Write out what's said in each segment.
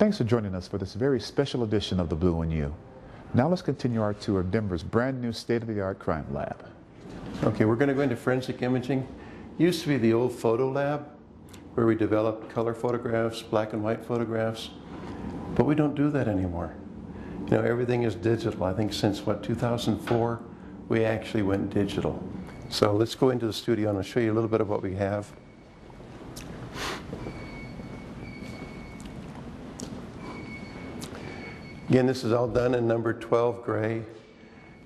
Thanks for joining us for this very special edition of The Blue and You. Now let's continue our tour of Denver's brand new state-of-the-art crime lab. Okay, we're going to go into forensic imaging. Used to be the old photo lab where we developed color photographs, black and white photographs, but we don't do that anymore. You know, everything is digital. I think since what 2004, we actually went digital. So let's go into the studio and I'll show you a little bit of what we have. Again, this is all done in number 12 gray.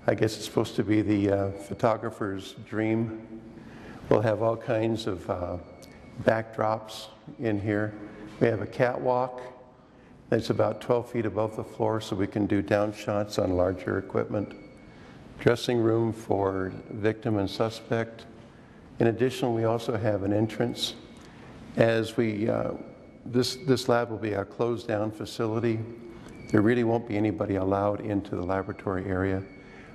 I guess it's supposed to be the uh, photographer's dream. We'll have all kinds of uh, backdrops in here. We have a catwalk that's about 12 feet above the floor so we can do down shots on larger equipment. Dressing room for victim and suspect. In addition, we also have an entrance. As we, uh, this, this lab will be a closed down facility. There really won't be anybody allowed into the laboratory area,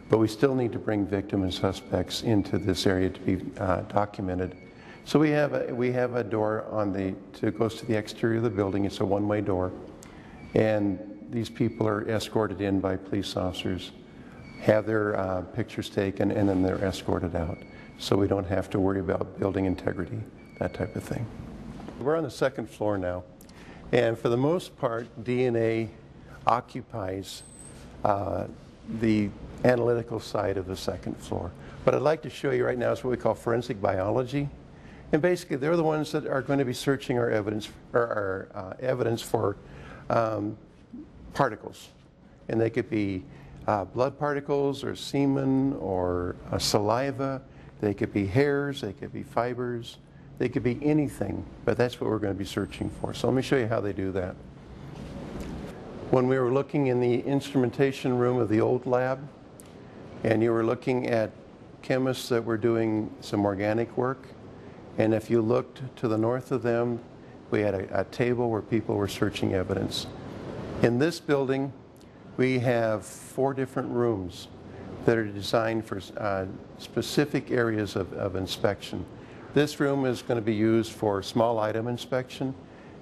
but we still need to bring victim and suspects into this area to be uh, documented. So we have a, we have a door on the to goes to the exterior of the building. It's a one-way door, and these people are escorted in by police officers, have their uh, pictures taken, and then they're escorted out. So we don't have to worry about building integrity, that type of thing. We're on the second floor now, and for the most part, DNA occupies uh, the analytical side of the second floor. What I'd like to show you right now is what we call forensic biology. And basically, they're the ones that are going to be searching our evidence, or our uh, evidence for um, particles. And they could be uh, blood particles, or semen, or uh, saliva. They could be hairs, they could be fibers, they could be anything. But that's what we're going to be searching for. So let me show you how they do that. When we were looking in the instrumentation room of the old lab, and you were looking at chemists that were doing some organic work, and if you looked to the north of them, we had a, a table where people were searching evidence. In this building, we have four different rooms that are designed for uh, specific areas of, of inspection. This room is going to be used for small item inspection.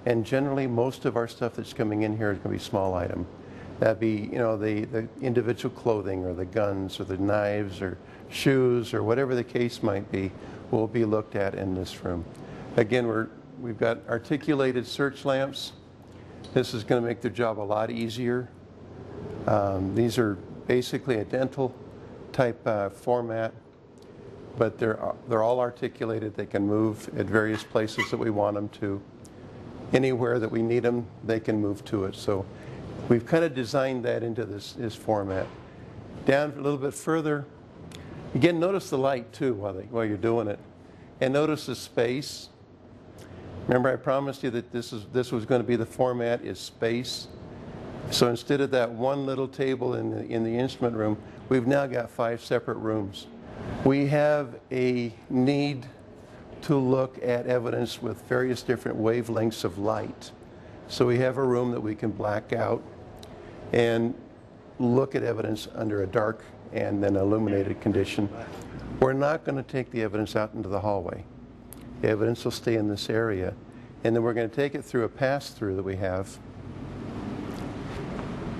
And generally, most of our stuff that's coming in here is going to be small item. That'd be, you know, the, the individual clothing or the guns or the knives or shoes or whatever the case might be will be looked at in this room. Again, we're, we've got articulated search lamps. This is going to make their job a lot easier. Um, these are basically a dental type uh, format, but they're, they're all articulated. They can move at various places that we want them to anywhere that we need them, they can move to it. So we've kind of designed that into this, this format. Down a little bit further, again, notice the light too while, they, while you're doing it. And notice the space. Remember I promised you that this, is, this was going to be the format is space. So instead of that one little table in the, in the instrument room, we've now got five separate rooms. We have a need to look at evidence with various different wavelengths of light. So we have a room that we can black out and look at evidence under a dark and then illuminated condition. We're not going to take the evidence out into the hallway. The evidence will stay in this area. And then we're going to take it through a pass-through that we have.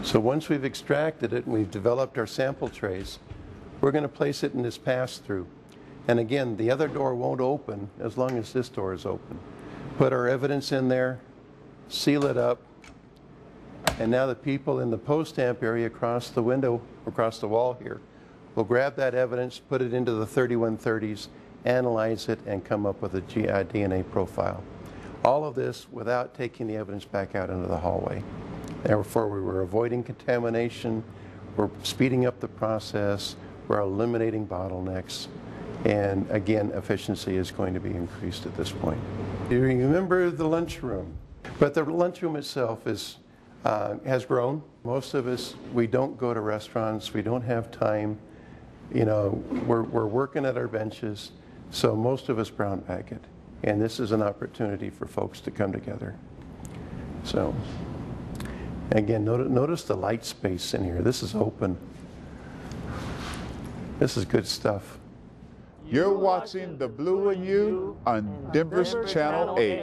So once we've extracted it and we've developed our sample trays, we're going to place it in this pass-through. And again, the other door won't open as long as this door is open. Put our evidence in there, seal it up, and now the people in the post-amp area across the window, across the wall here, will grab that evidence, put it into the 3130s, analyze it, and come up with a GI DNA profile. All of this without taking the evidence back out into the hallway. Therefore, we were avoiding contamination, we're speeding up the process, we're eliminating bottlenecks, and again, efficiency is going to be increased at this point. You remember the lunchroom, but the lunchroom itself is, uh, has grown. Most of us, we don't go to restaurants, we don't have time. You know, we're, we're working at our benches, so most of us brown bag it. And this is an opportunity for folks to come together. So, again, notice, notice the light space in here. This is open. This is good stuff. You're watching The Blue and You on Denver's Channel 8.